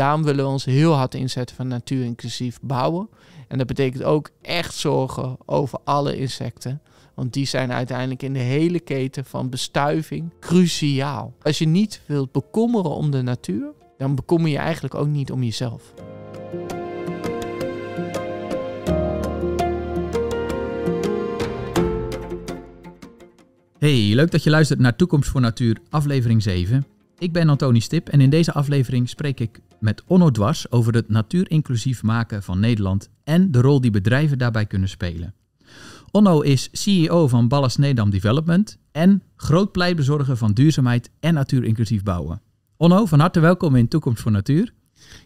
daarom willen we ons heel hard inzetten van natuurinclusief bouwen. En dat betekent ook echt zorgen over alle insecten. Want die zijn uiteindelijk in de hele keten van bestuiving cruciaal. Als je niet wilt bekommeren om de natuur, dan bekommer je eigenlijk ook niet om jezelf. Hey, leuk dat je luistert naar Toekomst voor Natuur, aflevering 7. Ik ben Antoni Stip en in deze aflevering spreek ik met Onno Dwars over het natuurinclusief maken van Nederland en de rol die bedrijven daarbij kunnen spelen. Onno is CEO van Ballas Nedam Development en groot pleitbezorger van duurzaamheid en natuurinclusief bouwen. Onno, van harte welkom in Toekomst voor Natuur.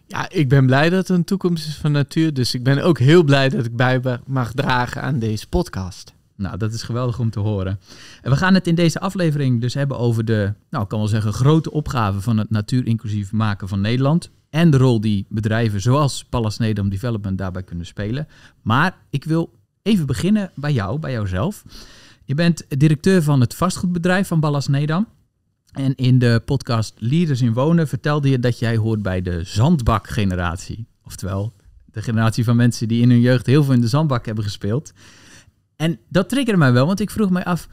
Ja, ik ben blij dat er een toekomst is van natuur. Dus ik ben ook heel blij dat ik bij mag dragen aan deze podcast. Nou, dat is geweldig om te horen. En we gaan het in deze aflevering dus hebben over de, nou, ik kan wel zeggen, grote opgave van het natuurinclusief maken van Nederland. En de rol die bedrijven zoals Pallas Nedam Development daarbij kunnen spelen. Maar ik wil even beginnen bij jou, bij jouzelf. Je bent directeur van het vastgoedbedrijf van Ballas Nedam. En in de podcast Leaders in Wonen vertelde je dat jij hoort bij de zandbakgeneratie. Oftewel, de generatie van mensen die in hun jeugd heel veel in de zandbak hebben gespeeld. En dat triggerde mij wel, want ik vroeg mij af,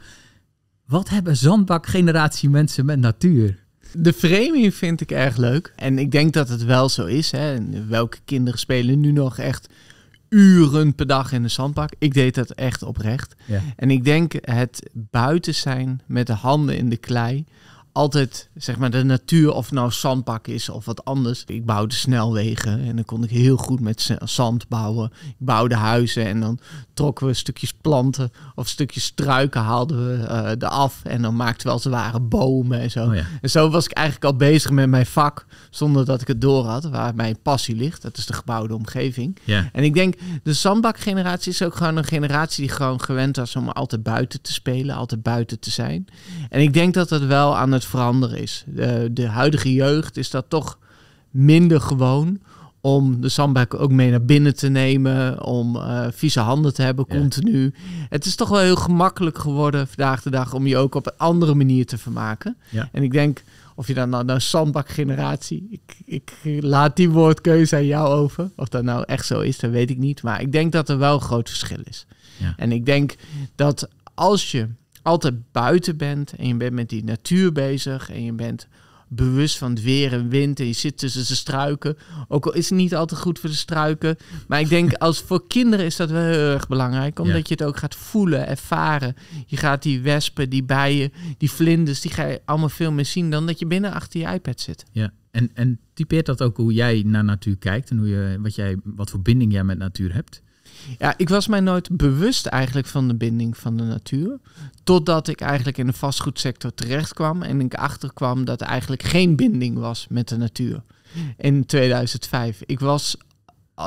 wat hebben zandbakgeneratie mensen met natuur? De framing vind ik erg leuk. En ik denk dat het wel zo is. Hè. Welke kinderen spelen nu nog echt uren per dag in de zandbak? Ik deed dat echt oprecht. Ja. En ik denk het buiten zijn met de handen in de klei altijd zeg maar de natuur, of nou zandbak is of wat anders. Ik bouwde snelwegen en dan kon ik heel goed met zand bouwen. Ik bouwde huizen en dan trokken we stukjes planten of stukjes struiken haalden we uh, eraf. En dan maakten we als het ware bomen en zo. Oh en zo was ik eigenlijk al bezig met mijn vak zonder dat ik het door had, waar mijn passie ligt. Dat is de gebouwde omgeving. Ja. En ik denk, de zandbakgeneratie is ook gewoon een generatie die gewoon gewend was om altijd buiten te spelen, altijd buiten te zijn. En ik denk dat het wel aan het veranderen is. De, de huidige jeugd is dat toch minder gewoon om de zandbak ook mee naar binnen te nemen, om uh, vieze handen te hebben continu. Het is toch wel heel gemakkelijk geworden vandaag de dag om je ook op een andere manier te vermaken. Ja. En ik denk, of je dan nou de zandbakgeneratie, ik, ik laat die woordkeuze aan jou over. Of dat nou echt zo is, dat weet ik niet. Maar ik denk dat er wel een groot verschil is. Ja. En ik denk dat als je altijd buiten bent en je bent met die natuur bezig en je bent bewust van het weer en wind en je zit tussen de struiken. Ook al is het niet altijd goed voor de struiken. Maar ik denk als voor kinderen is dat wel heel erg belangrijk. Omdat je het ook gaat voelen, ervaren. Je gaat die wespen, die bijen, die vlinders, die ga je allemaal veel meer zien dan dat je binnen achter je iPad zit. Ja, en, en typeert dat ook hoe jij naar natuur kijkt en hoe je, wat, jij, wat voor binding jij met natuur hebt? Ja, ik was mij nooit bewust eigenlijk van de binding van de natuur. Totdat ik eigenlijk in de vastgoedsector terecht kwam en ik achterkwam dat er eigenlijk geen binding was met de natuur. In 2005. Ik was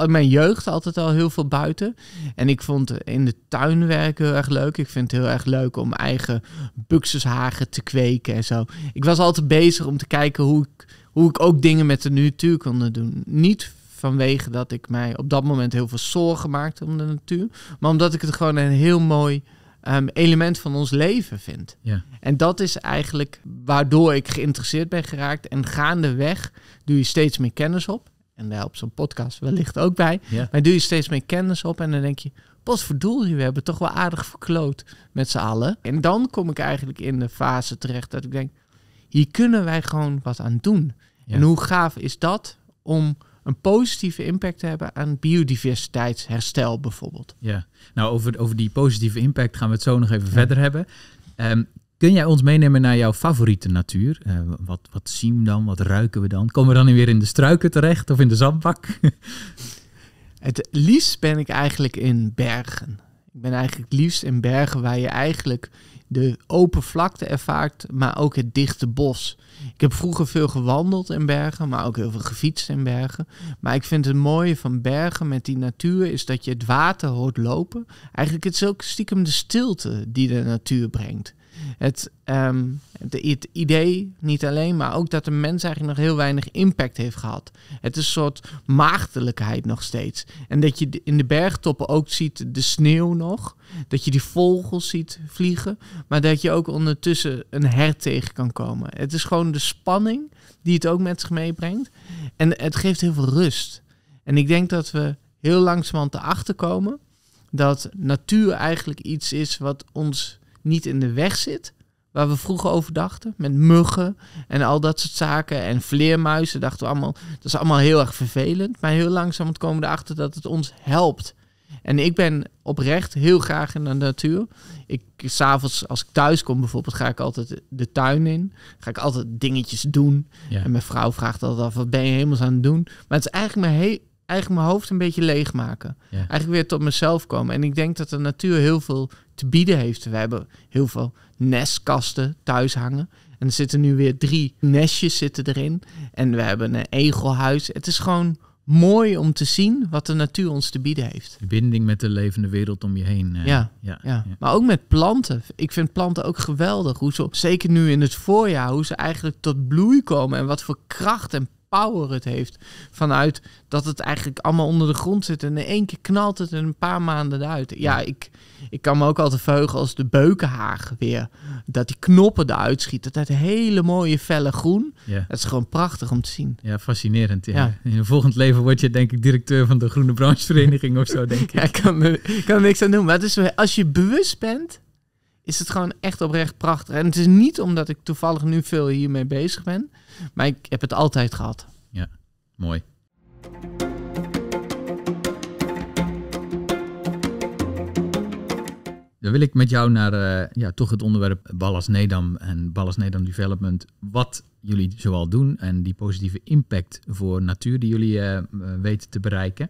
in mijn jeugd altijd al heel veel buiten. En ik vond in de tuin werken heel erg leuk. Ik vind het heel erg leuk om eigen buxushagen te kweken en zo. Ik was altijd bezig om te kijken hoe ik, hoe ik ook dingen met de natuur kon doen. Niet vanwege dat ik mij op dat moment heel veel zorgen maakte om de natuur. Maar omdat ik het gewoon een heel mooi um, element van ons leven vind. Ja. En dat is eigenlijk waardoor ik geïnteresseerd ben geraakt. En gaandeweg doe je steeds meer kennis op. En daar helpt zo'n podcast wellicht ook bij. Ja. Maar doe je steeds meer kennis op en dan denk je... Potverdorie, we hebben toch wel aardig verkloot met z'n allen. En dan kom ik eigenlijk in de fase terecht dat ik denk... Hier kunnen wij gewoon wat aan doen. En hoe gaaf is dat om een positieve impact te hebben aan biodiversiteitsherstel bijvoorbeeld. Ja, nou over, over die positieve impact gaan we het zo nog even verder hebben. Ehm, kun jij ons meenemen naar jouw favoriete natuur? Uh, wat, wat zien we dan? Wat ruiken we dan? Komen we dan weer in de struiken terecht of in de zandbak? het liefst ben ik eigenlijk in bergen. Ik ben eigenlijk liefst in bergen waar je eigenlijk de open vlakte ervaart, maar ook het dichte bos. Ik heb vroeger veel gewandeld in bergen, maar ook heel veel gefietst in bergen. Maar ik vind het mooie van bergen met die natuur is dat je het water hoort lopen. Eigenlijk het is ook stiekem de stilte die de natuur brengt. Het, um, het, idee niet alleen, maar ook dat de mens eigenlijk nog heel weinig impact heeft gehad. Het is een soort maagdelijkheid nog steeds. En dat je in de bergtoppen ook ziet de sneeuw nog. Dat je die vogels ziet vliegen. Maar dat je ook ondertussen een hert tegen kan komen. Het is gewoon de spanning die het ook met zich meebrengt. En het geeft heel veel rust. En ik denk dat we heel langzamerhand erachter komen dat natuur eigenlijk iets is wat ons niet in de weg zit. Waar we vroeger over dachten, met muggen en al dat soort zaken. En vleermuizen dachten we allemaal, dat is allemaal heel erg vervelend. Maar heel langzaam komen we erachter dat het ons helpt. En ik ben oprecht heel graag in de natuur. Ik, s'avonds, als ik thuis kom bijvoorbeeld, ga ik altijd de tuin in. Ga ik altijd dingetjes doen. En mijn vrouw vraagt altijd af, wat ben je helemaal aan het doen? Maar het is eigenlijk mijn, eigenlijk mijn hoofd een beetje leegmaken. Eigenlijk weer tot mezelf komen. En ik denk dat de natuur heel veel te bieden heeft. We hebben heel veel nestkasten thuis hangen. En er zitten nu weer drie nestjes zitten erin. En we hebben een egelhuis. Het is gewoon mooi om te zien wat de natuur ons te bieden heeft. De binding met de levende wereld om je heen. Uh, ja, ja, ja, maar ook met planten. Ik vind planten ook geweldig. Hoe ze, zeker nu in het voorjaar, hoe ze eigenlijk tot bloei komen en wat voor kracht en power het heeft. Vanuit dat het eigenlijk allemaal onder de grond zit. En in één keer knalt het in een paar maanden eruit. Ja, ik, ik kan me ook altijd verheugen als de beukenhaag weer. Dat die knoppen eruit schieten. Dat hele mooie felle groen. Ja. Dat is gewoon prachtig om te zien. Ja, fascinerend. Ja. In een volgend leven word je denk ik directeur van de Groene Branchevereniging of zo, denk ik. Ja, ik kan, me, kan er niks aan doen. Maar is, als je bewust bent is het gewoon echt oprecht prachtig. En het is niet omdat ik toevallig nu veel hiermee bezig ben, maar ik heb het altijd gehad. Ja, mooi. Dan wil ik met jou naar uh, ja, toch het onderwerp Ballas Nedam en Ballas Nedam Development. Wat jullie zoal doen en die positieve impact voor natuur die jullie uh, weten te bereiken.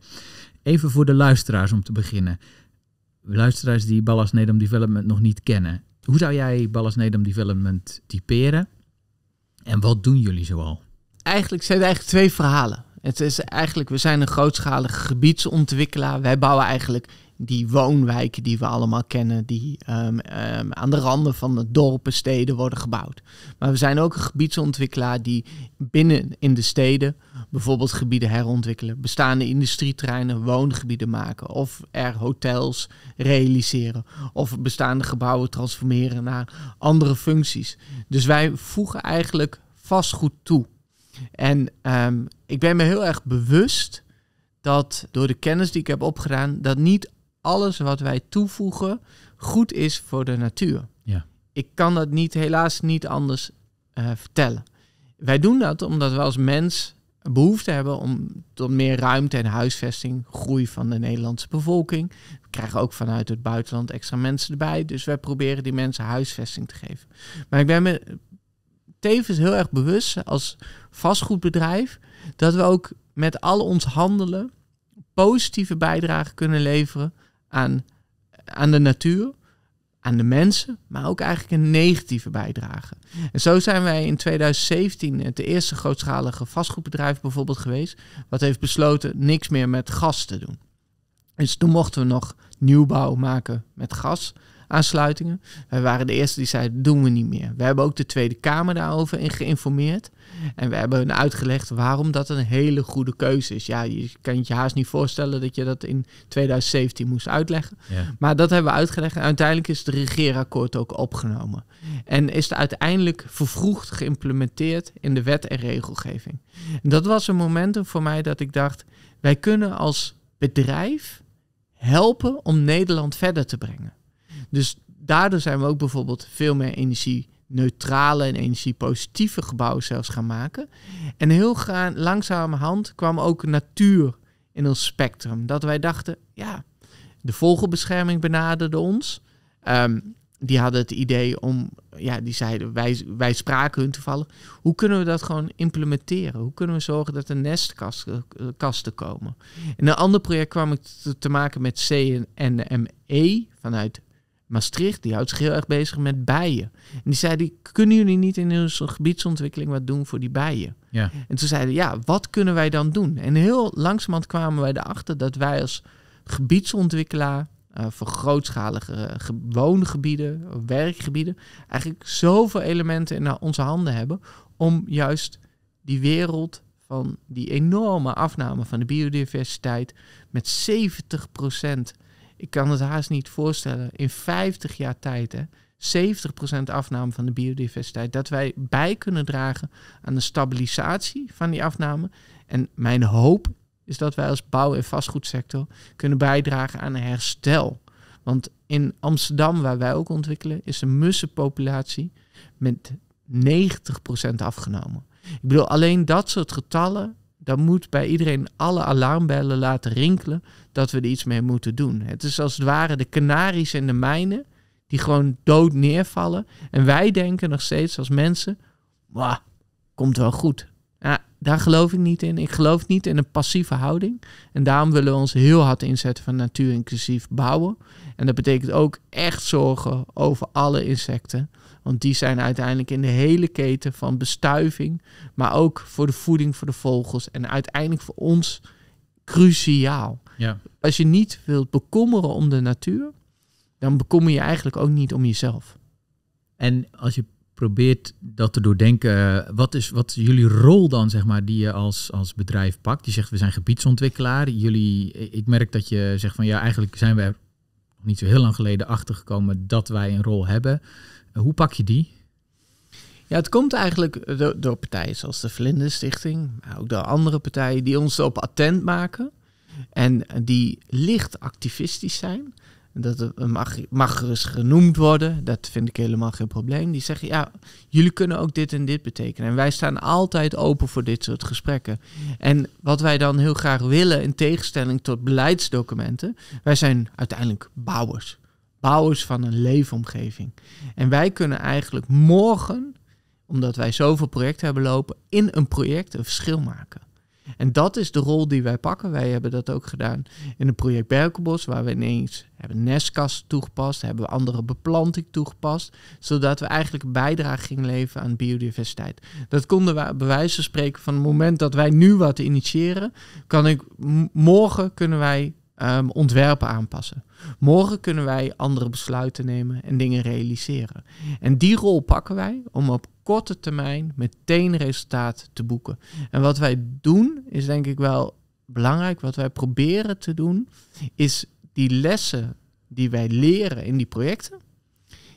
Even voor de luisteraars om te beginnen luisteraars die Ballas Nedam Development nog niet kennen. Hoe zou jij Ballas Nedam Development typeren? En wat doen jullie zoal? Eigenlijk zijn er eigenlijk twee verhalen. Het is eigenlijk, we zijn een grootschalige gebiedsontwikkelaar. Wij bouwen eigenlijk die woonwijken die we allemaal kennen, die ehm, ehm, aan de randen van de dorpen, steden worden gebouwd. Maar we zijn ook een gebiedsontwikkelaar die binnen in de steden bijvoorbeeld gebieden herontwikkelen, bestaande industrieterreinen, woongebieden maken, of er hotels realiseren, of bestaande gebouwen transformeren naar andere functies. Dus wij voegen eigenlijk vastgoed toe. En ehm, ik ben me heel erg bewust dat door de kennis die ik heb opgedaan, dat niet alles wat wij toevoegen goed is voor de natuur. Ja. Ik kan dat niet, helaas niet anders uh, vertellen. Wij doen dat omdat we als mens behoefte hebben om tot meer ruimte en huisvesting, groei van de Nederlandse bevolking. We krijgen ook vanuit het buitenland extra mensen erbij, dus wij proberen die mensen huisvesting te geven. Maar ik ben me tevens heel erg bewust als vastgoedbedrijf dat we ook met al ons handelen positieve bijdrage kunnen leveren aan, aan de natuur, aan de mensen, maar ook eigenlijk een negatieve bijdrage. En zo zijn wij in 2017 het eerste grootschalige vastgoedbedrijf bijvoorbeeld geweest, wat heeft besloten niks meer met gas te doen. Dus toen mochten we nog nieuwbouw maken met gas aansluitingen. Wij waren de eerste die zeiden, doen we niet meer. We hebben ook de Tweede Kamer daarover in geïnformeerd. En we hebben hun uitgelegd waarom dat een hele goede keuze is. Ja, je kan je haast niet voorstellen dat je dat in 2017 moest uitleggen. Maar dat hebben we uitgelegd. En uiteindelijk is het regeerakkoord ook opgenomen. En is het uiteindelijk vervroegd geïmplementeerd in de wet en regelgeving. En dat was een moment voor mij dat ik dacht, wij kunnen als bedrijf helpen om Nederland verder te brengen. Dus daardoor zijn we ook bijvoorbeeld veel meer energie-neutrale en energiepositieve gebouwen zelfs gaan maken. En heel langzamerhand kwam ook natuur in ons spectrum. Dat wij dachten, ja, de vogelbescherming benaderde ons. Ehm, die hadden het idee om, ja, die zeiden, wij, wij spraken hun toevallig. Hoe kunnen we dat gewoon implementeren? Hoe kunnen we zorgen dat er nestkasten komen? In een ander project kwam ik te, te maken met CNME vanuit Maastricht, die houdt zich heel erg bezig met bijen. En die zeiden, kunnen jullie niet in onze gebiedsontwikkeling wat doen voor die bijen? Ja. En toen zeiden ja, wat kunnen wij dan doen? En heel langzamerhand kwamen wij erachter dat wij als gebiedsontwikkelaar uh, voor grootschalige woongebieden, werkgebieden, eigenlijk zoveel elementen in onze handen hebben om juist die wereld van die enorme afname van de biodiversiteit met 70% ik kan het haast niet voorstellen. In 50 jaar tijd, hè, 70% afname van de biodiversiteit. Dat wij bij kunnen dragen aan de stabilisatie van die afname. En mijn hoop is dat wij als bouw- en vastgoedsector kunnen bijdragen aan herstel. Want in Amsterdam, waar wij ook ontwikkelen, is de mussenpopulatie met 90% afgenomen. Ik bedoel, alleen dat soort getallen, dan moet bij iedereen alle alarmbellen laten rinkelen dat we er iets mee moeten doen. Het is als het ware de kanaries en de mijnen die gewoon dood neervallen. En wij denken nog steeds als mensen, wah, komt wel goed. Ja, daar geloof ik niet in. Ik geloof niet in een passieve houding. En daarom willen we ons heel hard inzetten van natuur inclusief bouwen. En dat betekent ook echt zorgen over alle insecten. Want die zijn uiteindelijk in de hele keten van bestuiving, maar ook voor de voeding voor de vogels en uiteindelijk voor ons cruciaal. Ja. Als je niet wilt bekommeren om de natuur, dan bekommer je eigenlijk ook niet om jezelf. En als je probeert dat te doordenken, wat is, wat is jullie rol dan, zeg maar, die je als, als bedrijf pakt? Je zegt, we zijn gebiedsontwikkelaar. Jullie, ik merk dat je zegt van, ja, eigenlijk zijn we er nog niet zo heel lang geleden achtergekomen dat wij een rol hebben. Hoe pak je die? Ja, het komt eigenlijk door, partijen zoals de Vlinderstichting, maar ook door andere partijen die ons erop attent maken en die licht activistisch zijn. Dat mag, mag gerust genoemd worden, dat vind ik helemaal geen probleem. Die zeggen, ja, jullie kunnen ook dit en dit betekenen. En wij staan altijd open voor dit soort gesprekken. En wat wij dan heel graag willen, in tegenstelling tot beleidsdocumenten, wij zijn uiteindelijk bouwers. Bouwers van een leefomgeving. En wij kunnen eigenlijk morgen, omdat wij zoveel projecten hebben lopen, in een project een verschil maken. En dat is de rol die wij pakken. Wij hebben dat ook gedaan in het project Berkelbos, waar we ineens hebben nestkasten toegepast, hebben we andere beplanting toegepast, zodat we eigenlijk bijdrage gingen leveren aan biodiversiteit. Dat konden we bij wijze van spreken van het moment dat wij nu wat initiëren, kan ik morgen kunnen wij um, ontwerpen aanpassen. Morgen kunnen wij andere besluiten nemen en dingen realiseren. En die rol pakken wij om op korte termijn meteen resultaat te boeken. En wat wij doen is denk ik wel belangrijk. Wat wij proberen te doen is die lessen die wij leren in die projecten.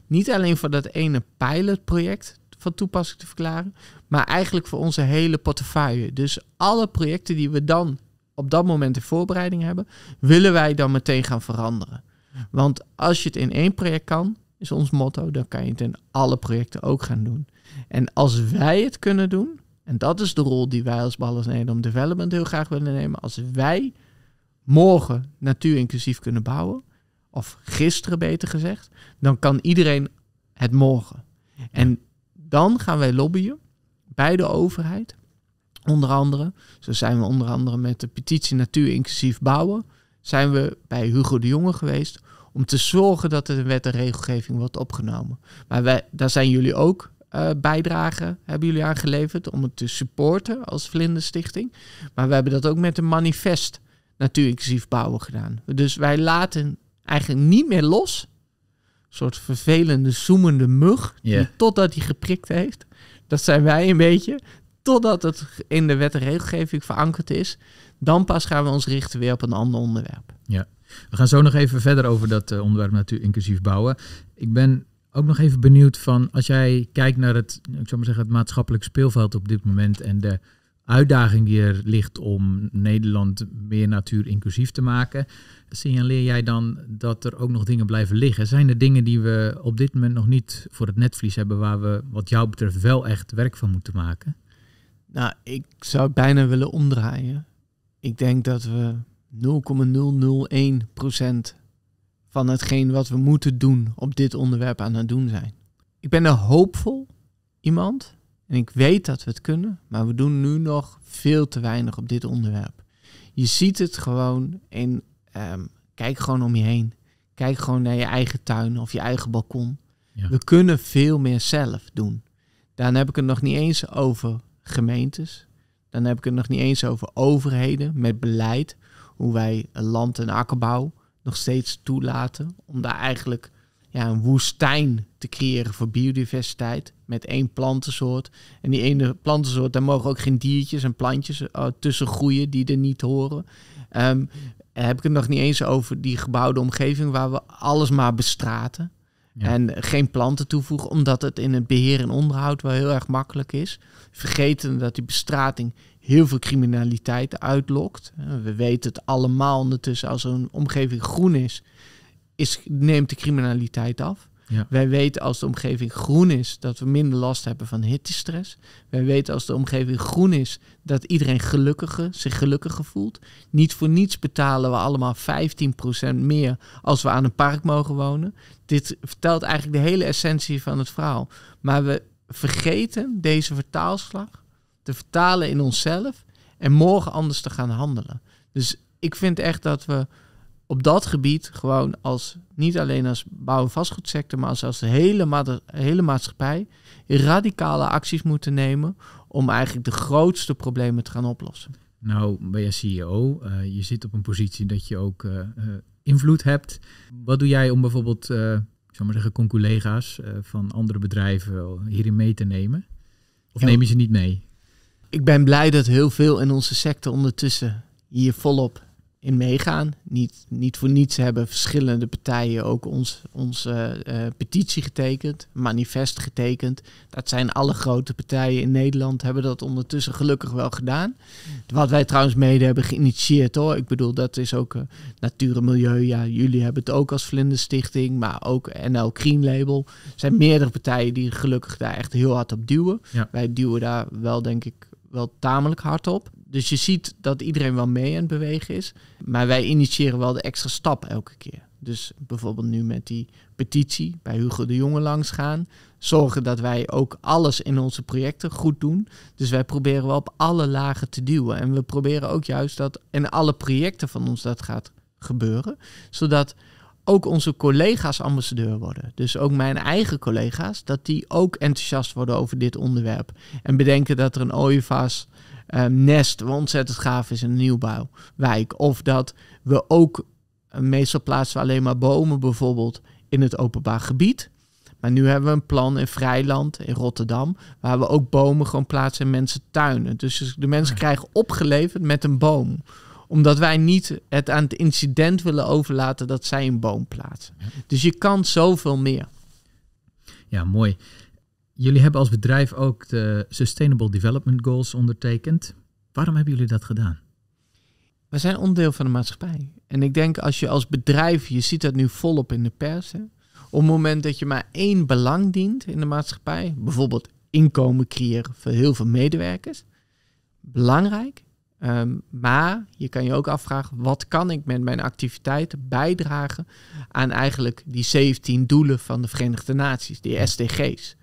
Niet alleen voor dat ene pilotproject van toepassing te verklaren, maar eigenlijk voor onze hele portefeuille. Dus alle projecten die we dan op dat moment in voorbereiding hebben, willen wij dan meteen gaan veranderen. Want als je het in één project kan, is ons motto, dan kan je het in alle projecten ook gaan doen. En als wij het kunnen doen, en dat is de rol die wij als Ballas Nederland Development heel graag willen nemen, als wij morgen natuur inclusief kunnen bouwen, of gisteren beter gezegd, dan kan iedereen het morgen. En dan gaan wij lobbyen bij de overheid Onder andere, zo zijn we onder andere met de petitie Natuur inclusief bouwen, zijn we bij Hugo de Jonge geweest om te zorgen dat er een wet en regelgeving wordt opgenomen. Maar wij, daar zijn jullie ook uh, bijdragen, hebben jullie aangeleverd om het te supporten als Vlinderstichting. Maar we hebben dat ook met een manifest Natuur inclusief bouwen gedaan. Dus wij laten eigenlijk niet meer los, een soort vervelende, zoemende mug, die, totdat hij geprikt heeft. Dat zijn wij een beetje totdat het in de wet en regelgeving verankerd is. Dan pas gaan we ons richten weer op een ander onderwerp. Ja, we gaan zo nog even verder over dat uh, onderwerp natuur inclusief bouwen. Ik ben ook nog even benieuwd van als jij kijkt naar het, ik zou maar zeggen, het maatschappelijk speelveld op dit moment en de uitdaging die er ligt om Nederland meer natuur inclusief te maken. Signaleer jij dan dat er ook nog dingen blijven liggen? Zijn er dingen die we op dit moment nog niet voor het netvlies hebben waar we wat jou betreft wel echt werk van moeten maken? Nou, ik zou het bijna willen omdraaien. Ik denk dat we 0,001% van hetgeen wat we moeten doen op dit onderwerp aan het doen zijn. Ik ben een hoopvol iemand en ik weet dat we het kunnen, maar we doen nu nog veel te weinig op dit onderwerp. Je ziet het gewoon in, ehm, kijk gewoon om je heen. Kijk gewoon naar je eigen tuin of je eigen balkon. We kunnen veel meer zelf doen. Dan heb ik het nog niet eens over gemeentes. Dan heb ik het nog niet eens over overheden met beleid. Hoe wij land- en akkerbouw nog steeds toelaten. Om daar eigenlijk ja, een woestijn te creëren voor biodiversiteit. Met één plantensoort. En die ene plantensoort, daar mogen ook geen diertjes en plantjes uh, tussen groeien die er niet horen. Um, heb ik het nog niet eens over die gebouwde omgeving waar we alles maar bestraten. En geen planten toevoegen, omdat het in het beheer en onderhoud wel heel erg makkelijk is. Vergeten dat die bestrating heel veel criminaliteit uitlokt. We weten het allemaal ondertussen, als een omgeving groen is, is neemt de criminaliteit af. Ja. Wij weten als de omgeving groen is dat we minder last hebben van hittestress. Wij weten als de omgeving groen is dat iedereen gelukkiger, zich gelukkiger voelt. Niet voor niets betalen we allemaal 15% meer als we aan een park mogen wonen. Dit vertelt eigenlijk de hele essentie van het verhaal. Maar we vergeten deze vertaalslag te vertalen in onszelf en morgen anders te gaan handelen. Dus ik vind echt dat we op dat gebied gewoon als, niet alleen als bouw- en vastgoedsector, maar als, als de hele, hele maatschappij radicale acties moeten nemen om eigenlijk de grootste problemen te gaan oplossen. Nou, ben je CEO, uh, je zit op een positie dat je ook uh, invloed hebt. Wat doe jij om bijvoorbeeld, uh, ik zou maar zeggen, conculega's van andere bedrijven hierin mee te nemen? Of neem je ze niet mee? Ik ben blij dat heel veel in onze sector ondertussen hier volop in meegaan. Niet, niet voor niets hebben verschillende partijen ook ons, onze uh, petitie getekend, manifest getekend. Dat zijn alle grote partijen in Nederland, hebben dat ondertussen gelukkig wel gedaan. Wat wij trouwens mede hebben geïnitieerd hoor. Ik bedoel, dat is ook uh, natuur en milieu. Ja, jullie hebben het ook als Vlinderstichting, maar ook NL Green Label. Er zijn meerdere partijen die gelukkig daar echt heel hard op duwen. Wij duwen daar wel denk ik wel tamelijk hard op. Dus je ziet dat iedereen wel mee aan het bewegen is. Maar wij initiëren wel de extra stap elke keer. Dus bijvoorbeeld nu met die petitie bij Hugo de Jonge langs gaan. Zorgen dat wij ook alles in onze projecten goed doen. Dus wij proberen wel op alle lagen te duwen. En we proberen ook juist dat in alle projecten van ons dat gaat gebeuren. Zodat ook onze collega's ambassadeur worden. Dus ook mijn eigen collega's, dat die ook enthousiast worden over dit onderwerp. En bedenken dat er een ooievaars um, nest, wat ontzettend gaaf is een nieuwbouwwijk. Of dat we ook, uh, meestal plaatsen we alleen maar bomen bijvoorbeeld in het openbaar gebied. Maar nu hebben we een plan in Vrijland, in Rotterdam, waar we ook bomen gewoon plaatsen in mensen tuinen. Dus de mensen krijgen opgeleverd met een boom omdat wij niet het aan het incident willen overlaten dat zij een boom plaatsen. Dus je kan zoveel meer. Ja, mooi. Jullie hebben als bedrijf ook de Sustainable Development Goals ondertekend. Waarom hebben jullie dat gedaan? We zijn onderdeel van de maatschappij. En ik denk als je als bedrijf, je ziet dat nu volop in de pers. Op het moment dat je maar één belang dient in de maatschappij, bijvoorbeeld inkomen creëren voor heel veel medewerkers, belangrijk. Ehm, maar je kan je ook afvragen, wat kan ik met mijn activiteiten bijdragen aan eigenlijk die 17 doelen van de Verenigde Naties, die SDG's.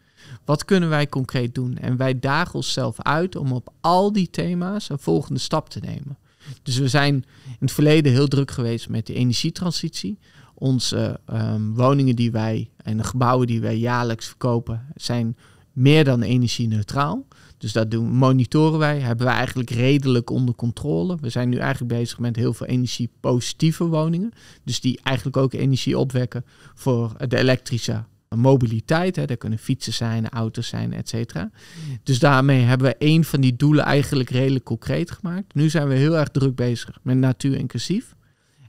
Wat kunnen wij concreet doen? En wij dagen onszelf uit om op al die thema's een volgende stap te nemen. Dus we zijn in het verleden heel druk geweest met de energietransitie. Onze ehm, woningen die wij en de gebouwen die wij jaarlijks verkopen zijn meer dan energie-neutraal. Dus dat doen, monitoren wij, hebben wij eigenlijk redelijk onder controle. We zijn nu eigenlijk bezig met heel veel energie-positieve woningen. Dus die eigenlijk ook energie opwekken voor de elektrische mobiliteit. Hè. Dat kunnen fietsen zijn, auto's zijn, et cetera. Dus daarmee hebben we een van die doelen eigenlijk redelijk concreet gemaakt. Nu zijn we heel erg druk bezig met natuur inclusief.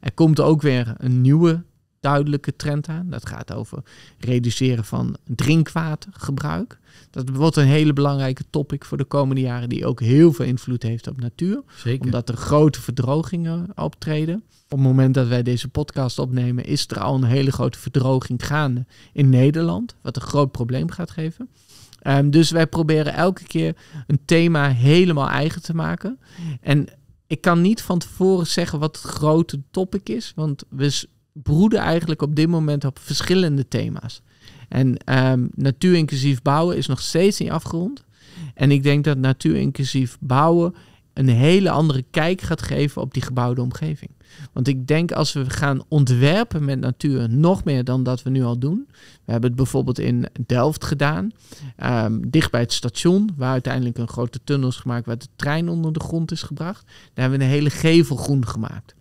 Er komt ook weer een nieuwe duidelijke trend aan. Dat gaat over reduceren van drinkwatergebruik. Dat wordt een hele belangrijke topic voor de komende jaren, die ook heel veel invloed heeft op natuur. Zeker. Omdat er grote verdrogingen optreden. Op het moment dat wij deze podcast opnemen, is er al een hele grote verdroging gaande in Nederland, wat een groot probleem gaat geven. Um, dus wij proberen elke keer een thema helemaal eigen te maken. En ik kan niet van tevoren zeggen wat het grote topic is, want we broeden eigenlijk op dit moment op verschillende thema's. En um, natuurinclusief bouwen is nog steeds niet afgerond. En ik denk dat natuurinclusief bouwen een hele andere kijk gaat geven op die gebouwde omgeving. Want ik denk als we gaan ontwerpen met natuur, nog meer dan dat we nu al doen. We hebben het bijvoorbeeld in Delft gedaan, um, dicht bij het station, waar uiteindelijk een grote tunnel is gemaakt waar de trein onder de grond is gebracht. Daar hebben we een hele gevel groen gemaakt.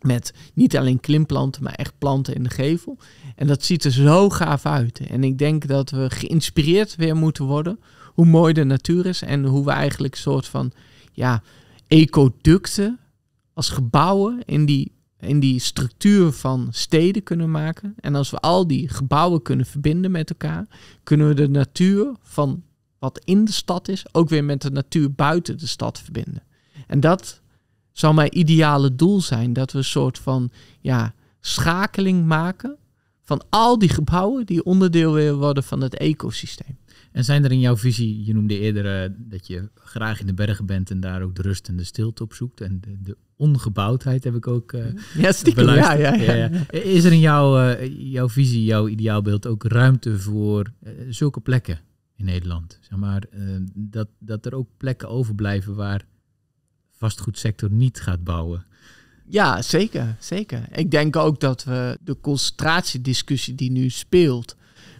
Met niet alleen klimplanten, maar echt planten in de gevel. En dat ziet er zo gaaf uit. En ik denk dat we geïnspireerd weer moeten worden. Hoe mooi de natuur is. En hoe we eigenlijk een soort van ja, ecoducten als gebouwen in die in die structuur van steden kunnen maken. En als we al die gebouwen kunnen verbinden met elkaar, kunnen we de natuur van wat in de stad is, ook weer met de natuur buiten de stad verbinden. En dat zou mijn ideale doel zijn, dat we een soort van ja, schakeling maken van al die gebouwen die onderdeel weer worden van het ecosysteem. En zijn er in jouw visie, je noemde eerder uh, dat je graag in de bergen bent en daar ook de rust en de stilte op zoekt. En de, de ongebouwdheid heb ik ook uh, ja, stiekem, ja, ja, ja, Is er in jouw, uh, jouw visie, jouw ideaalbeeld ook ruimte voor zulke plekken in Nederland? Zeg maar, dat, dat er ook plekken overblijven waar vastgoedsector niet gaat bouwen? Ja, zeker, zeker. Ik denk ook dat we de concentratiediscussie die nu speelt,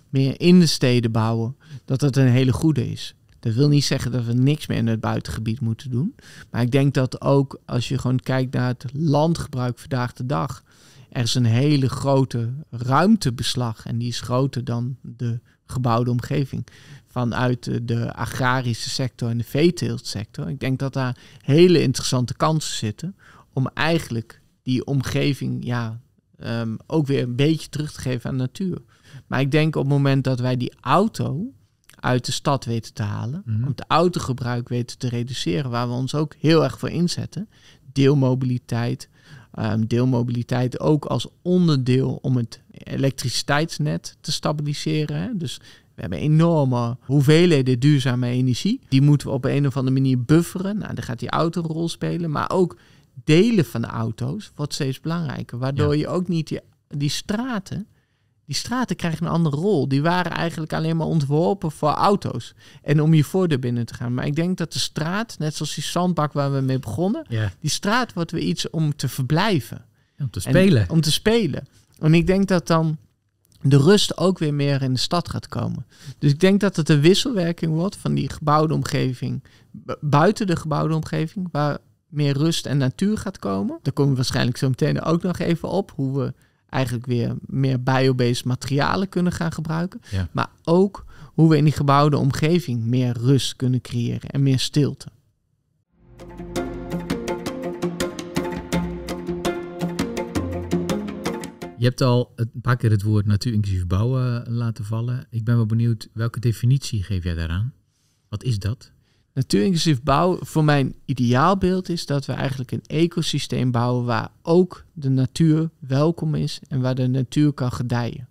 meer in de steden bouwen, dat dat een hele goede is. Dat wil niet zeggen dat we niks meer in het buitengebied moeten doen. Maar ik denk dat ook als je gewoon kijkt naar het landgebruik vandaag de dag, er is een hele grote ruimtebeslag. En die is groter dan de gebouwde omgeving. Vanuit de agrarische sector en de veeteeltsector. Ik denk dat daar hele interessante kansen zitten om eigenlijk die omgeving ja, um, ook weer een beetje terug te geven aan de natuur. Maar ik denk op het moment dat wij die auto uit de stad weten te halen, mm -hmm. om het autogebruik weten te reduceren, waar we ons ook heel erg voor inzetten, deelmobiliteit, um, deelmobiliteit ook als onderdeel om het elektriciteitsnet te stabiliseren. Hè? Dus we hebben enorme hoeveelheden duurzame energie. Die moeten we op een of andere manier bufferen. Nou, dan gaat die auto een rol spelen. Maar ook delen van de auto's wordt steeds belangrijker. Waardoor je ook niet die, die straten die straten krijgen een andere rol. Die waren eigenlijk alleen maar ontworpen voor auto's. En om je voordeur binnen te gaan. Maar ik denk dat de straat, net zoals die zandbak waar we mee begonnen, die straat wordt weer iets om te verblijven. Om te spelen. om te spelen. En ik denk dat dan de rust ook weer meer in de stad gaat komen. Dus ik denk dat het een wisselwerking wordt van die gebouwde omgeving buiten de gebouwde omgeving, waar meer rust en natuur gaat komen. Daar komen we waarschijnlijk zo meteen ook nog even op, hoe we eigenlijk weer meer biobased materialen kunnen gaan gebruiken. Maar ook hoe we in die gebouwde omgeving meer rust kunnen creëren en meer stilte. Je hebt al een paar keer het woord natuurinclusief bouwen laten vallen. Ik ben wel benieuwd, welke definitie geef jij daaraan? Wat is dat? Natuurinclusief bouwen, voor mijn ideaalbeeld is dat we eigenlijk een ecosysteem bouwen waar ook de natuur welkom is en waar de natuur kan gedijen.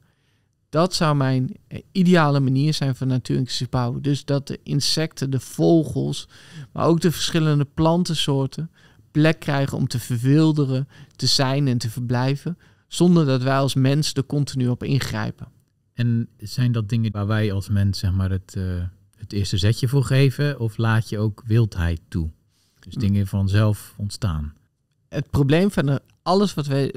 Dat zou mijn eh, ideale manier zijn van natuurinclusief bouwen. Dus dat de insecten, de vogels, maar ook de verschillende plantensoorten plek krijgen om te verwilderen, te zijn en te verblijven, zonder dat wij als mens er continu op ingrijpen. En zijn dat dingen waar wij als mens zeg maar het... Uh het eerste zetje voor geven of laat je ook wildheid toe? Dus hm. dingen vanzelf ontstaan. Het probleem van alles wat wij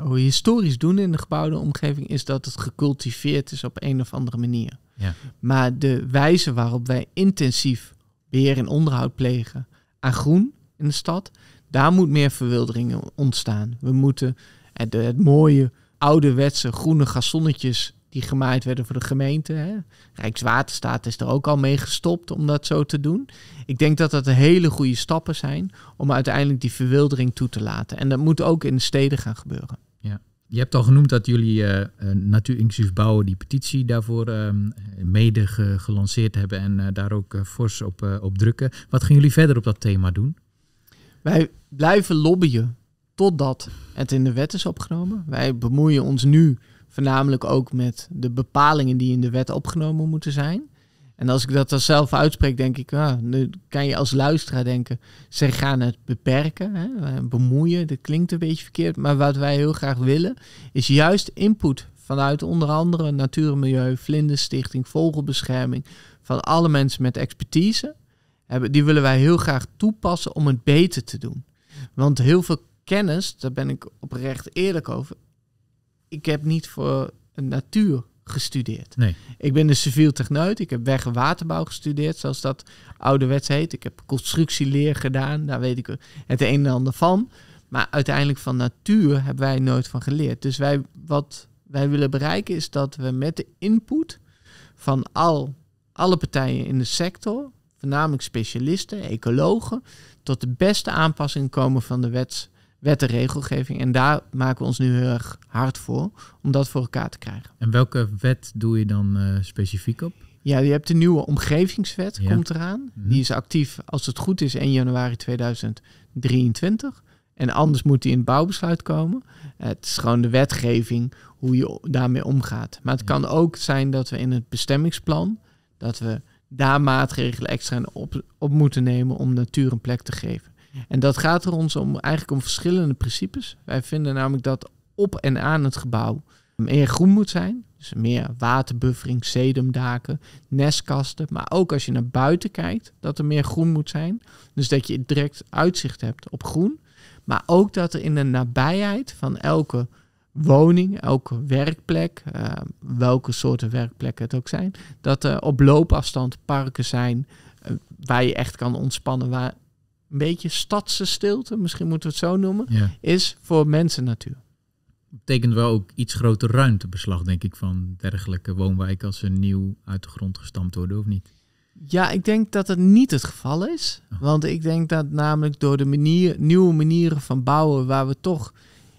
uh, historisch doen in de gebouwde omgeving is dat het gecultiveerd is op een of andere manier. Ja. Maar de wijze waarop wij intensief beheer en onderhoud plegen aan groen in de stad, daar moet meer verwildering ontstaan. We moeten het, het mooie ouderwetse groene gazonnetjes die gemaaid werden voor de gemeente. Hè. Rijkswaterstaat is er ook al mee gestopt om dat zo te doen. Ik denk dat dat hele goede stappen zijn om uiteindelijk die verwildering toe te laten. En dat moet ook in de steden gaan gebeuren. Ja. Je hebt al genoemd dat jullie uh, Natuur Inclusief Bouwen die petitie daarvoor uh, mede gelanceerd hebben en uh, daar ook fors op, op drukken. Wat gaan jullie verder op dat thema doen? Wij blijven lobbyen totdat het in de wet is opgenomen. Wij bemoeien ons nu Voornamelijk ook met de bepalingen die in de wet opgenomen moeten zijn. En als ik dat dan zelf uitspreek, denk ik, ah, nu kan je als luisteraar denken, ze gaan het beperken, hè, bemoeien. Dat klinkt een beetje verkeerd, maar wat wij heel graag willen, is juist input vanuit onder andere Natuur en Milieu, Vlinderstichting, Vogelbescherming, van alle mensen met expertise. Die willen wij heel graag toepassen om het beter te doen. Want heel veel kennis, daar ben ik oprecht eerlijk over, ik heb niet voor natuur gestudeerd. Nee. Ik ben een civiel techneut. Ik heb weg- en waterbouw gestudeerd, zoals dat ouderwets heet. Ik heb constructieleer gedaan. Daar weet ik het een en ander van. Maar uiteindelijk van natuur hebben wij nooit van geleerd. Dus wij, wat wij willen bereiken is dat we met de input van al, alle partijen in de sector, voornamelijk specialisten, ecologen, tot de beste aanpassing komen van de wets wet en regelgeving. En daar maken we ons nu heel erg hard voor om dat voor elkaar te krijgen. En welke wet doe je dan uh, specifiek op? Ja, je hebt de nieuwe omgevingswet, komt eraan. Mhm. Die is actief, als het goed is, 1 januari 2023. En anders moet die in het bouwbesluit komen. Het is gewoon de wetgeving, hoe je daarmee omgaat. Maar het kan ook zijn dat we in het bestemmingsplan, dat we daar maatregelen extra op, op moeten nemen om natuur een plek te geven. En dat gaat er ons om eigenlijk om verschillende principes. Wij vinden namelijk dat op en aan het gebouw meer groen moet zijn. Dus meer waterbuffering, sedumdaken, nestkasten. Maar ook als je naar buiten kijkt, dat er meer groen moet zijn. Dus dat je direct uitzicht hebt op groen. Maar ook dat er in de nabijheid van elke woning, elke werkplek, uh, welke soorten werkplekken het ook zijn, dat er op loopafstand parken zijn uh, waar je echt kan ontspannen, waar een beetje stadse stilte, misschien moeten we het zo noemen, is voor mensen natuur. Betekent wel ook iets groter ruimtebeslag, denk ik, van dergelijke woonwijken als ze nieuw uit de grond gestampt worden, of niet? Ja, ik denk dat het niet het geval is. Oh. Want ik denk dat namelijk door de manier, nieuwe manieren van bouwen, waar we toch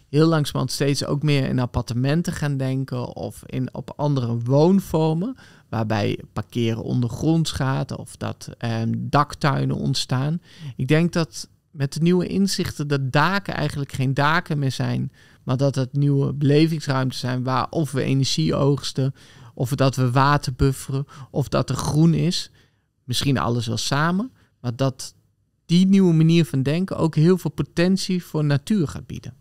heel langzamerhand steeds ook meer in appartementen gaan denken of in, op andere woonvormen, waarbij parkeren ondergronds gaat of dat ehm, daktuinen ontstaan. Ik denk dat met de nieuwe inzichten dat daken eigenlijk geen daken meer zijn, maar dat het nieuwe belevingsruimtes zijn waar of we energie oogsten, of dat we water bufferen, of dat er groen is. Misschien alles wel samen, maar dat die nieuwe manier van denken ook heel veel potentie voor natuur gaat bieden.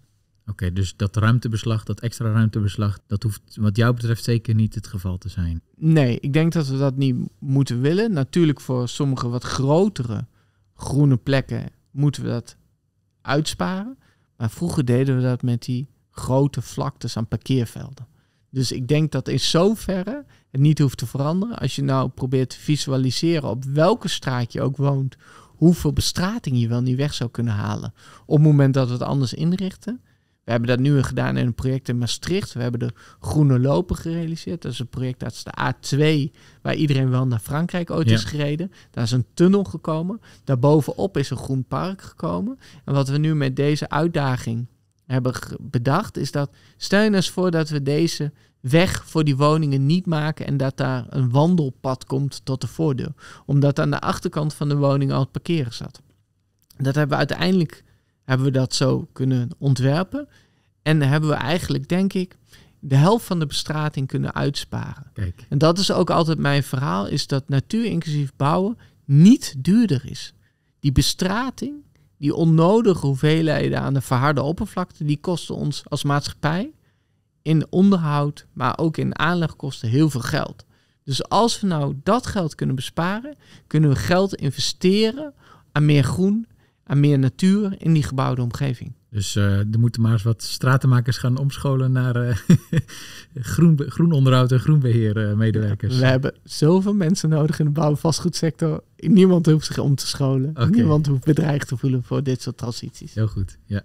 Oké, dus dat ruimtebeslag, dat extra ruimtebeslag, dat hoeft wat jou betreft zeker niet het geval te zijn. Nee, ik denk dat we dat niet moeten willen. Natuurlijk voor sommige wat grotere groene plekken moeten we dat uitsparen. Maar vroeger deden we dat met die grote vlaktes aan parkeervelden. Dus ik denk dat in zoverre het niet hoeft te veranderen. Als je nou probeert te visualiseren op welke straat je ook woont, hoeveel bestrating je wel niet weg zou kunnen halen. Op het moment dat we het anders inrichten, we hebben dat nu gedaan in een project in Maastricht. We hebben de Groene Lopen gerealiseerd. Dat is een project, dat is de A2, waar iedereen wel naar Frankrijk ooit is gereden. Daar is een tunnel gekomen. Daarbovenop is een groen park gekomen. En wat we nu met deze uitdaging hebben bedacht, is dat stel je eens voor dat we deze weg voor die woningen niet maken en dat daar een wandelpad komt tot de voordeur. Omdat aan de achterkant van de woning al het parkeren zat. Dat hebben we uiteindelijk hebben we dat zo kunnen ontwerpen. En hebben we eigenlijk, denk ik, de helft van de bestrating kunnen uitsparen. Kijk. En dat is ook altijd mijn verhaal, is dat natuurinclusief bouwen niet duurder is. Die bestrating, die onnodige hoeveelheden aan de verharde oppervlakte, die kosten ons als maatschappij in onderhoud, maar ook in aanlegkosten heel veel geld. Dus als we nou dat geld kunnen besparen, kunnen we geld investeren aan meer groen, aan meer natuur in die gebouwde omgeving. Dus uh, er moeten maar eens wat stratenmakers gaan omscholen naar uh, groen, groen onderhoud en groenbeheer uh, medewerkers. we hebben zoveel mensen nodig in de bouw- en vastgoedsector. Niemand hoeft zich om te scholen. Niemand hoeft bedreigd te voelen voor dit soort transities. Heel goed, ja.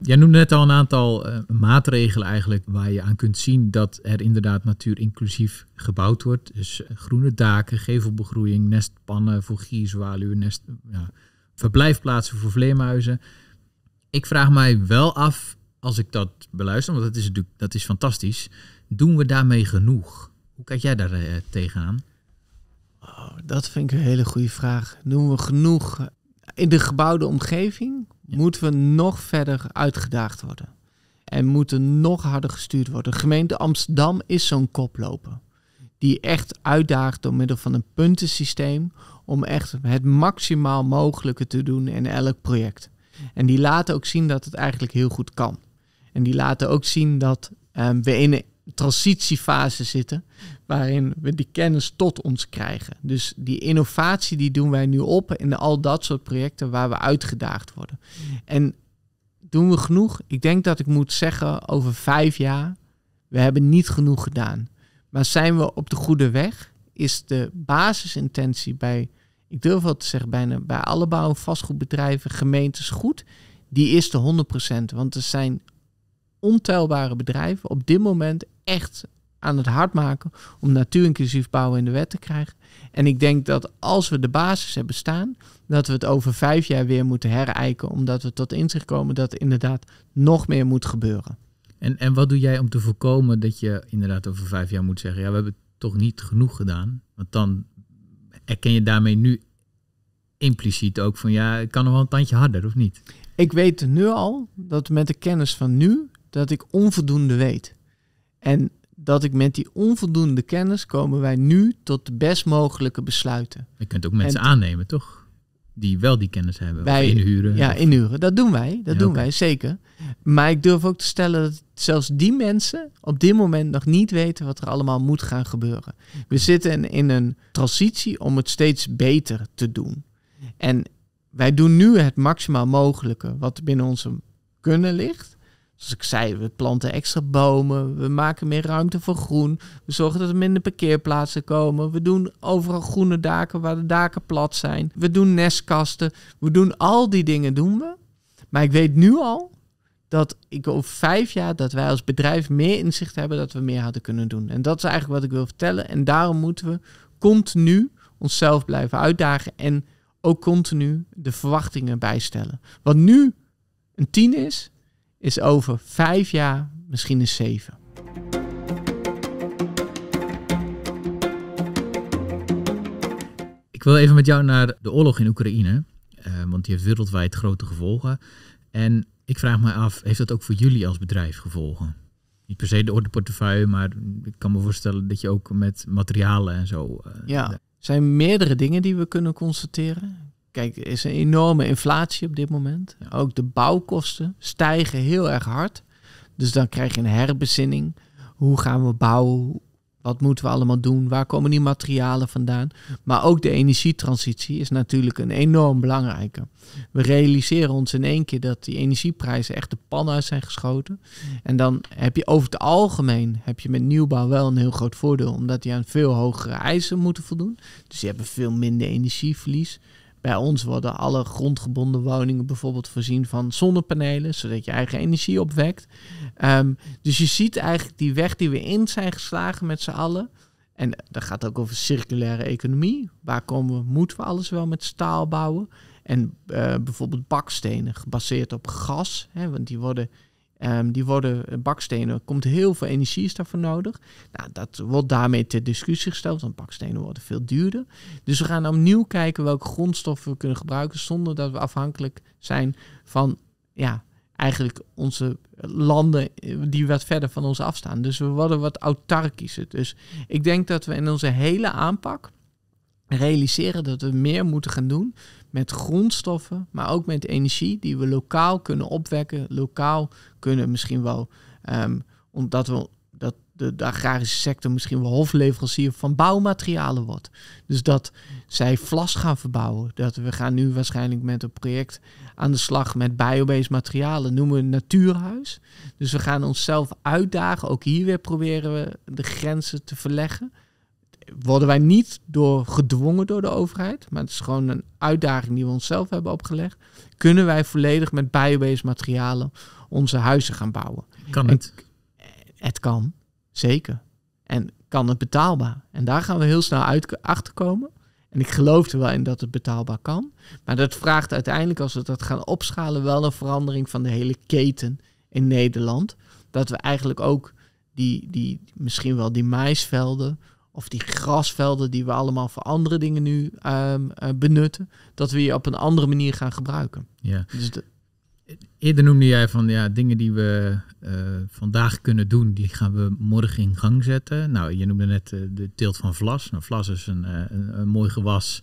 Jij noemde net al een aantal maatregelen eigenlijk waar je aan kunt zien dat er inderdaad natuurinclusief gebouwd wordt. Dus groene daken, gevelbegroeiing, nestpannen voor gierzwaluw, nest... Ja, verblijfplaatsen voor vleermuizen. Ik vraag mij wel af, als ik dat beluister, want dat is dat is fantastisch. Doen we daarmee genoeg? Hoe kijk jij daar uh, tegenaan? Oh, dat vind ik een hele goede vraag. Doen we genoeg? In de gebouwde omgeving moeten we nog verder uitgedaagd worden. En moeten nog harder gestuurd worden. De gemeente Amsterdam is zo'n koploper. Die echt uitdaagt door middel van een puntensysteem om echt het maximaal mogelijke te doen in elk project. En die laten ook zien dat het eigenlijk heel goed kan. En die laten ook zien dat um, we in een transitiefase zitten waarin we die kennis tot ons krijgen. Dus die innovatie die doen wij nu op in al dat soort projecten waar we uitgedaagd worden. En doen we genoeg? Ik denk dat ik moet zeggen over vijf jaar, we hebben niet genoeg gedaan. Maar zijn we op de goede weg? is de basisintentie bij, ik durf wel te zeggen, bijna bij alle bouw- en vastgoedbedrijven, gemeentes goed. Die is de 100%. Want er zijn ontelbare bedrijven op dit moment echt aan het hard maken om natuurinclusief bouwen in de wet te krijgen. En ik denk dat als we de basis hebben staan, dat we het over vijf jaar weer moeten herijken, omdat we tot inzicht komen dat er inderdaad nog meer moet gebeuren. En, en wat doe jij om te voorkomen dat je inderdaad over vijf jaar moet zeggen, ja, we hebben toch niet genoeg gedaan? Want dan erken je daarmee nu impliciet ook van, ja, ik kan nog wel een tandje harder, of niet? Ik weet nu al dat met de kennis van nu, dat ik onvoldoende weet. En dat ik met die onvoldoende kennis komen wij nu tot de best mogelijke besluiten. Je kunt ook mensen aannemen, toch? Die wel die kennis hebben. Wij, of inhuren. Ja, inhuren. Dat doen wij. Dat doen wij, zeker. Maar ik durf ook te stellen dat zelfs die mensen op dit moment nog niet weten wat er allemaal moet gaan gebeuren. We zitten in een transitie om het steeds beter te doen. En wij doen nu het maximaal mogelijke wat binnen onze kunnen ligt. Zoals ik zei, we planten extra bomen, we maken meer ruimte voor groen, we zorgen dat er minder parkeerplaatsen komen, we doen overal groene daken waar de daken plat zijn, we doen nestkasten, we doen al die dingen doen we. Maar ik weet nu al dat ik over vijf jaar dat wij als bedrijf meer inzicht hebben dat we meer hadden kunnen doen. En dat is eigenlijk wat ik wil vertellen. En daarom moeten we continu onszelf blijven uitdagen en ook continu de verwachtingen bijstellen. Wat nu een tien is, is over vijf jaar misschien een zeven. Ik wil even met jou naar de oorlog in Oekraïne, uh, want die heeft wereldwijd grote gevolgen. En ik vraag me af, heeft dat ook voor jullie als bedrijf gevolgen? Niet per se de ordeportefeuille, maar ik kan me voorstellen dat je ook met materialen en zo. Uh, ja, er zijn meerdere dingen die we kunnen constateren. Kijk, er is een enorme inflatie op dit moment. Ook de bouwkosten stijgen heel erg hard. Dus dan krijg je een herbezinning. Hoe gaan we bouwen? Wat moeten we allemaal doen? Waar komen die materialen vandaan? Maar ook de energietransitie is natuurlijk een enorm belangrijke. We realiseren ons in één keer dat die energieprijzen echt de pan uit zijn geschoten. En dan heb je over het algemeen heb je met nieuwbouw wel een heel groot voordeel, omdat die aan veel hogere eisen moeten voldoen. Dus je hebt veel minder energieverlies. Bij ons worden alle grondgebonden woningen bijvoorbeeld voorzien van zonnepanelen, zodat je eigen energie opwekt. Ehm, dus je ziet eigenlijk die weg die we in zijn geslagen met z'n allen. En dat gaat ook over circulaire economie. Waar komen we, moeten we alles wel met staal bouwen? En uh, bijvoorbeeld bakstenen gebaseerd op gas, hè, want die worden Um, die worden eh, bakstenen, komt heel veel energie is daarvoor nodig. Nou, dat wordt daarmee ter discussie gesteld, want bakstenen worden veel duurder. Dus we gaan opnieuw kijken welke grondstoffen we kunnen gebruiken zonder dat we afhankelijk zijn van, ja, eigenlijk onze landen eh, die wat verder van ons afstaan. Dus we worden wat autarkischer. Dus ik denk dat we in onze hele aanpak realiseren dat we meer moeten gaan doen met grondstoffen, maar ook met energie die we lokaal kunnen opwekken, lokaal kunnen misschien wel, um, omdat we dat de, de, agrarische sector misschien wel hofleverancier van bouwmaterialen wordt. Dus dat zij vlas gaan verbouwen. Dat we gaan nu waarschijnlijk met een project aan de slag met biobased materialen, noemen we natuurhuis. Dus we gaan onszelf uitdagen. Ook hier weer proberen we de grenzen te verleggen worden wij niet door gedwongen door de overheid, maar het is gewoon een uitdaging die we onszelf hebben opgelegd. Kunnen wij volledig met biobased materialen onze huizen gaan bouwen? Kan het? het kan, zeker. En kan het betaalbaar? En daar gaan we heel snel uit, achter komen. En ik geloof er wel in dat het betaalbaar kan. Maar dat vraagt uiteindelijk, als we dat gaan opschalen, wel een verandering van de hele keten in Nederland. Dat we eigenlijk ook die, die misschien wel die maisvelden of die grasvelden die we allemaal voor andere dingen nu um, uh, benutten, dat we die op een andere manier gaan gebruiken. Ja. Dus de... Eerder noemde jij van ja, dingen die we uh, vandaag kunnen doen, die gaan we morgen in gang zetten. Nou, je noemde net uh, de teelt van vlas. Nou, vlas is een, een, een mooi gewas,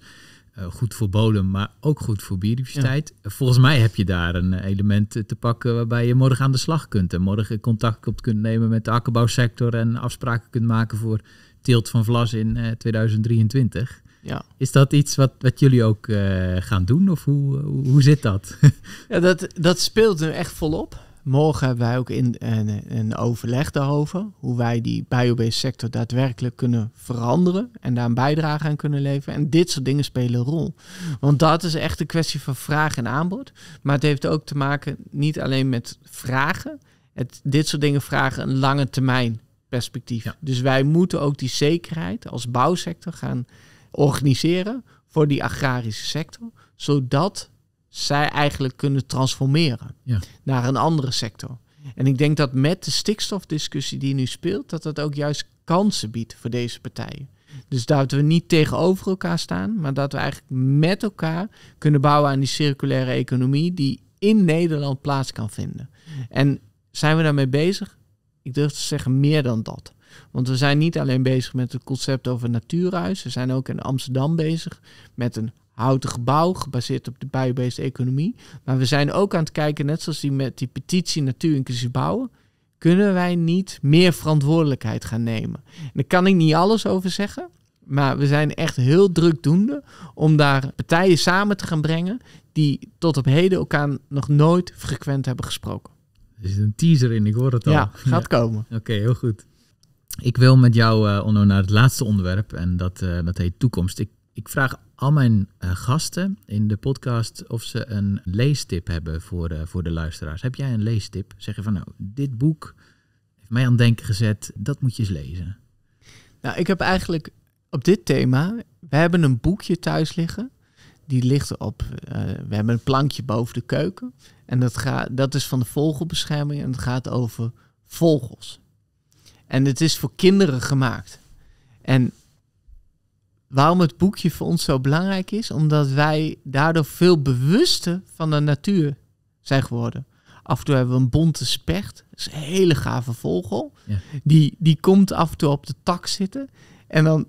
goed voor bodem, maar ook goed voor biodiversiteit. Ja. Volgens mij heb je daar een element te pakken waarbij je morgen aan de slag kunt en morgen contact op kunt nemen met de akkerbouwsector en afspraken kunt maken voor teelt van vlas in 2023. Eh, ja. Is dat iets wat, wat jullie ook uh, gaan doen? Of hoe, hoe, hoe zit dat? ja, dat, dat speelt nu echt volop. Morgen hebben wij ook in, een, een overleg daarover. Hoe wij die biobased sector daadwerkelijk kunnen veranderen. En daar een bijdrage aan kunnen leveren. En dit soort dingen spelen een rol. Want dat is echt een kwestie van vraag en aanbod. Maar het heeft ook te maken niet alleen met vragen. Het, dit soort dingen vragen een lange termijn perspectief. Dus wij moeten ook die zekerheid als bouwsector gaan organiseren voor die agrarische sector, zodat zij eigenlijk kunnen transformeren ja. naar een andere sector. En ik denk dat met de stikstofdiscussie die nu speelt, dat dat ook juist kansen biedt voor deze partijen. Dus dat we niet tegenover elkaar staan, maar dat we eigenlijk met elkaar kunnen bouwen aan die circulaire economie die in Nederland plaats kan vinden. En zijn we daarmee bezig? Ik durf te zeggen meer dan dat. Want we zijn niet alleen bezig met het concept over natuurhuis. We zijn ook in Amsterdam bezig met een houten gebouw gebaseerd op de biobased economie. Maar we zijn ook aan het kijken, net zoals die met die petitie Natuur Inclusief Bouwen, kunnen wij niet meer verantwoordelijkheid gaan nemen. En daar kan ik niet alles over zeggen. Maar we zijn echt heel drukdoende om daar partijen samen te gaan brengen die tot op heden elkaar nog nooit frequent hebben gesproken. Er is een teaser in, ik hoor het al. Ja, gaat komen. Oké, heel goed. Ik wil met jou, uh, Onno, naar het laatste onderwerp en dat, uh, dat heet toekomst. Ik, ik vraag al mijn uh, gasten in de podcast of ze een leestip hebben voor, voor de luisteraars. Heb jij een leestip? Zeg je van nou, dit boek heeft mij aan het denken gezet, dat moet je eens lezen. Nou, ik heb eigenlijk op dit thema, we hebben een boekje thuis liggen. Die ligt op, we hebben een plankje boven de keuken. En dat, gaat, dat is van de vogelbescherming en het gaat over vogels. En het is voor kinderen gemaakt. En waarom het boekje voor ons zo belangrijk is, omdat wij daardoor veel bewuster van de natuur zijn geworden. Af en toe hebben we een bonte specht. Dat is een hele gave vogel. Ja. Die, die komt af en toe op de tak zitten. En dan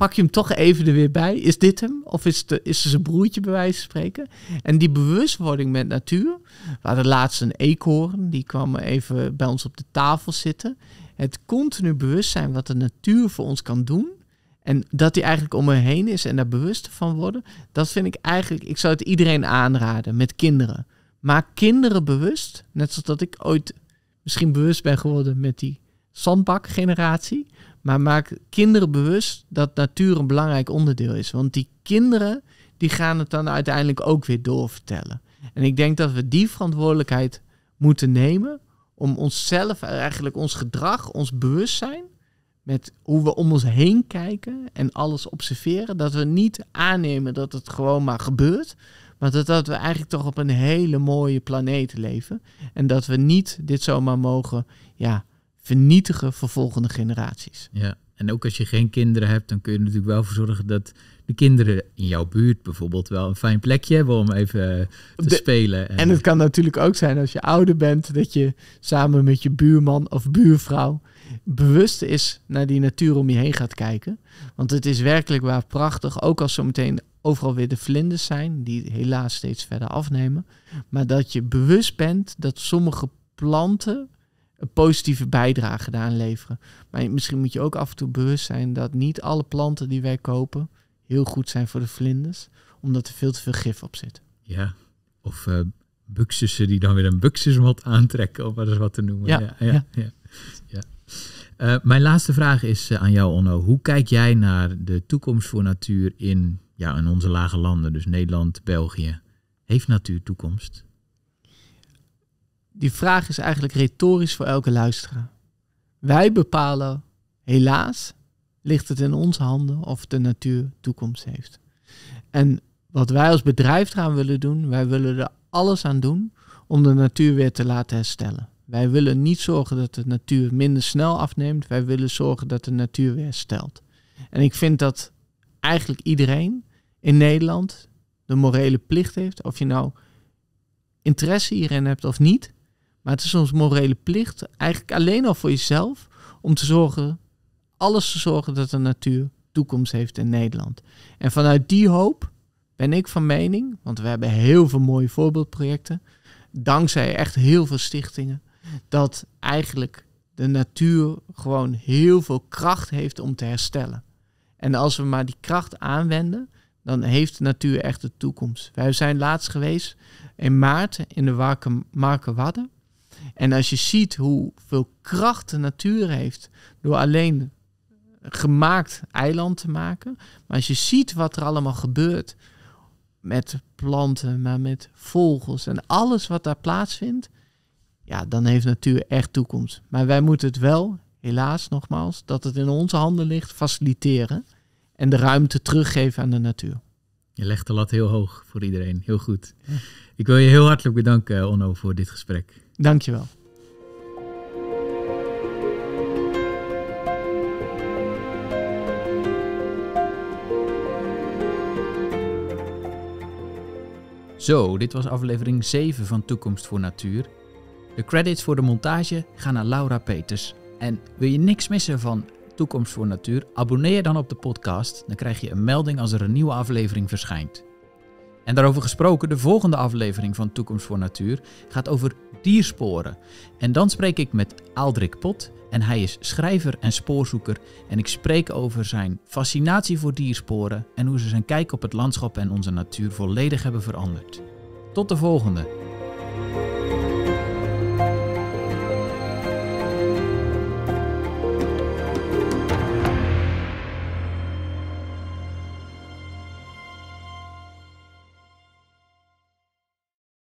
pak je hem toch even er weer bij. Is dit hem? Of is het, is het zijn broertje bij wijze van spreken? En die bewustwording met natuur. We hadden laatst een eekhoorn. Die kwam even bij ons op de tafel zitten het continu bewustzijn wat de natuur voor ons kan doen. En dat die eigenlijk om me heen is en daar bewust van worden. Dat vind ik eigenlijk, ik zou het iedereen aanraden met kinderen. Maak kinderen bewust. Net zoals dat ik ooit misschien bewust ben geworden met die zandbakgeneratie. Maar maak kinderen bewust dat natuur een belangrijk onderdeel is. Want die kinderen die gaan het dan uiteindelijk ook weer doorvertellen. En ik denk dat we die verantwoordelijkheid moeten nemen om onszelf, eigenlijk ons gedrag, ons bewustzijn, met hoe we om ons heen kijken en alles observeren, dat we niet aannemen dat het gewoon maar gebeurt, maar dat, dat we eigenlijk toch op een hele mooie planeet leven en dat we niet dit zomaar mogen ja, vernietigen voor volgende generaties. Ja, en ook als je geen kinderen hebt, dan kun je er natuurlijk wel voor zorgen dat de kinderen in jouw buurt bijvoorbeeld wel een fijn plekje hebben om even te spelen. En, en het kan natuurlijk ook zijn als je ouder bent, dat je samen met je buurman of buurvrouw bewust is naar die natuur om je heen gaat kijken. Want het is werkelijk waar prachtig, ook als zo meteen overal weer de vlinders zijn, die helaas steeds verder afnemen. Maar dat je bewust bent dat sommige planten een positieve bijdrage daaraan leveren. Maar misschien moet je ook af en toe bewust zijn dat niet alle planten die wij kopen heel goed zijn voor de vlinders, omdat er veel te veel gif op zit. Ja, of uh, buxussen die dan weer een buxusmot aantrekken, of wat is wat te noemen. Ja, ja, ja. ja. ja. Uh, mijn laatste vraag is uh, aan jou, Onno. Hoe kijk jij naar de toekomst voor natuur in, ja, in onze lage landen, dus Nederland, België? Heeft natuur toekomst? Die vraag is eigenlijk retorisch voor elke luisteraar. Wij bepalen helaas ligt het in onze handen of de natuur toekomst heeft. En wat wij als bedrijf eraan willen doen, wij willen er alles aan doen om de natuur weer te laten herstellen. Wij willen niet zorgen dat de natuur minder snel afneemt, wij willen zorgen dat de natuur weer herstelt. En ik vind dat eigenlijk iedereen in Nederland de morele plicht heeft, of je nou interesse hierin hebt of niet. Maar het is ons morele plicht, eigenlijk alleen al voor jezelf, om te zorgen alles te zorgen dat de natuur toekomst heeft in Nederland. En vanuit die hoop ben ik van mening, want we hebben heel veel mooie voorbeeldprojecten, dankzij echt heel veel stichtingen, dat eigenlijk de natuur gewoon heel veel kracht heeft om te herstellen. En als we maar die kracht aanwenden, dan heeft de natuur echt de toekomst. Wij zijn laatst geweest in maart in de Markenwadden. En als je ziet hoeveel kracht de natuur heeft door alleen gemaakt eiland te maken. Maar als je ziet wat er allemaal gebeurt met planten, maar met vogels en alles wat daar plaatsvindt, ja, dan heeft natuur echt toekomst. Maar wij moeten het wel helaas nogmaals, dat het in onze handen ligt, faciliteren en de ruimte teruggeven aan de natuur. Je legt de lat heel hoog voor iedereen. Heel goed. Ik wil je heel hartelijk bedanken, Onno, voor dit gesprek. Dankjewel. Zo, dit was aflevering 7 van Toekomst voor Natuur. De credits voor de montage gaan naar Laura Peters. En wil je niks missen van Toekomst voor Natuur? Abonneer je dan op de podcast. Dan krijg je een melding als er een nieuwe aflevering verschijnt. En daarover gesproken, de volgende aflevering van Toekomst voor Natuur gaat over diersporen. En dan spreek ik met Aldrik Pot. En hij is schrijver en spoorzoeker. En ik spreek over zijn fascinatie voor diersporen en hoe ze zijn kijk op het landschap en onze natuur volledig hebben veranderd. Tot de volgende!